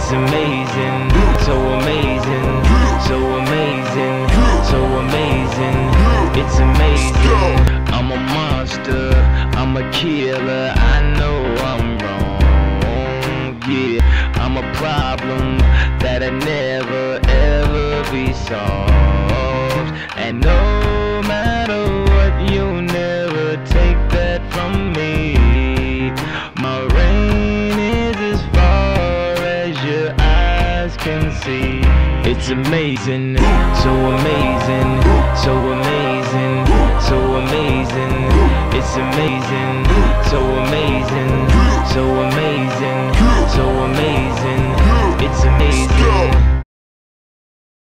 It's amazing, so amazing, so amazing, so amazing. It's amazing. I'm a monster, I'm a killer. I know I'm wrong, yeah. I'm a problem that'll never ever be solved can see. It's amazing, so amazing, so amazing, so amazing. It's amazing, so amazing, so amazing, so amazing. It's amazing.